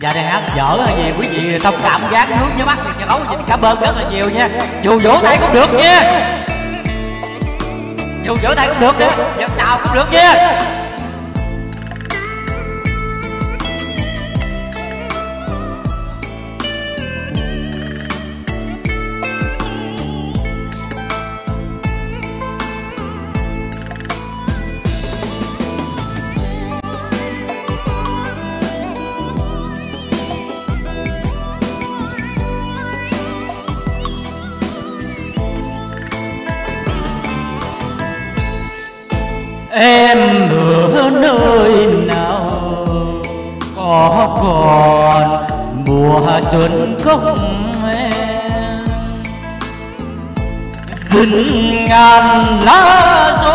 dạ đang hát dở hay gì quý vị thông cảm gác nước nhớ mắt thì cho khấu xin cảm ơn rất là nhiều nha. Dù vỗ tay cũng được nha. Dù vỗ tay cũng được nha. Giật chào cũng được nha. Còn mùa xuân không em. Ngàn lá gió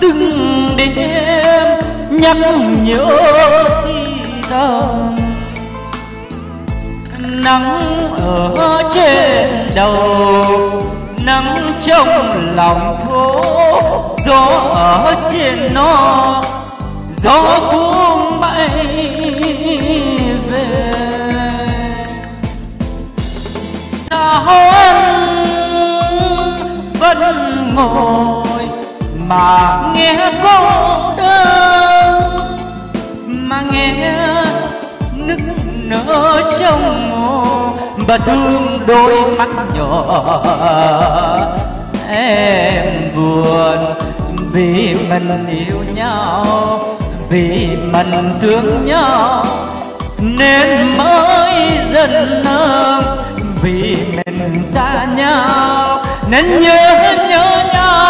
từng đêm nhắc nhớ khi tâm nắng ở trên đầu, nắng trong lòng phố gió ở trên nó, gió vẫn ngồi mà nghe cô đơn, mà nghe nức nở trong và thương đôi mắt nhỏ. Em buồn vì mình yêu nhau, vì mình thương nhau, nên mới dần nơm vì mình xa nhau nên nhớ nhớ nhau.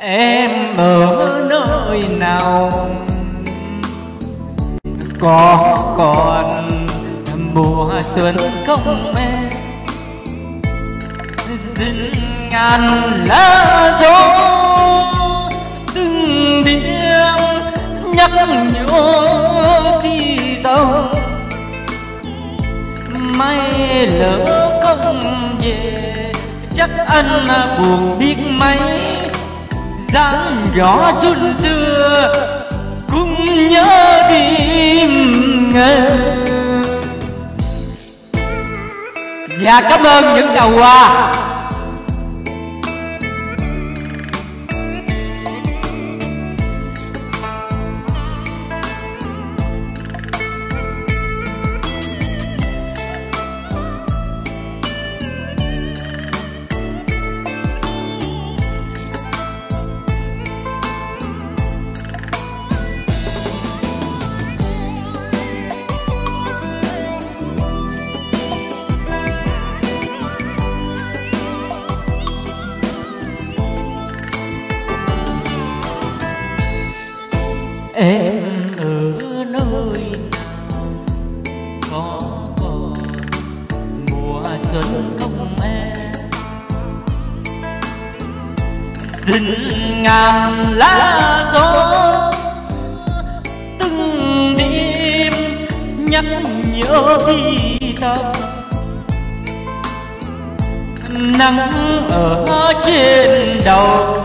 Em ở nơi nào? Có còn mùa xuân không em? Xin ngàn lá gió từng điểm nhắc nhớ thì đâu may lỡ không về, chắc anh buồn biết mấy dáng gió xuân xưa cũng nhớ đêm ngơ và dạ, cảm ơn những đầu hoa. Xuân không em rừng ngàn lá gió từng đêm nhắc nhớ thi tâm nắng ở trên đầu,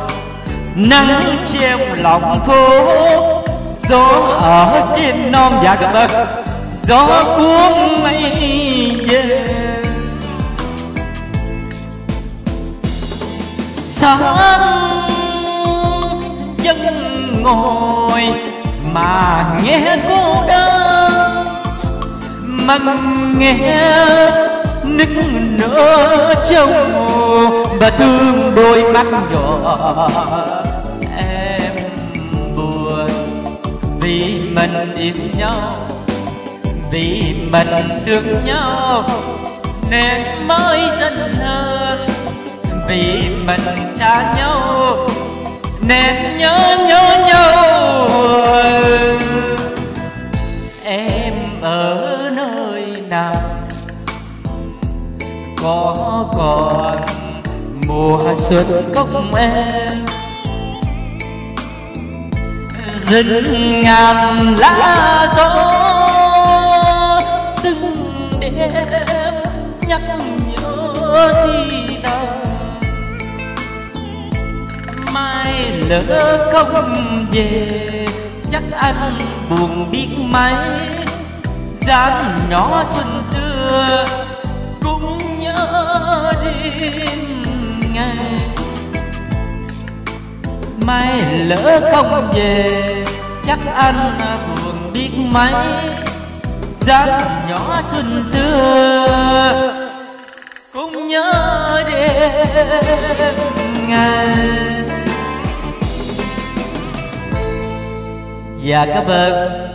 nắng treo lòng phố. Gió ở trên non dạ cảm gió cuốn mây về sáng dân ngồi mà nghe cô đơn mà nghe nức nở trong và thương đôi mắt nhỏ em buồn vì mình yêu nhau vì mình thương nhau nên mới dần hơn vì mình xa nhau, nên nhớ nhớ nhau. Em ở nơi nào? Có còn mùa xuân không em? Rừng ngàn lá gió từng đêm nhắc nhớ thì đâu lỡ không về, chắc anh buồn biết mấy. Dáng nhỏ xuân xưa, cũng nhớ đêm ngày. Mai lỡ không về, chắc anh buồn biết mấy. Dáng nhỏ xuân xưa, cũng nhớ đêm ngày. Và cảm ơn.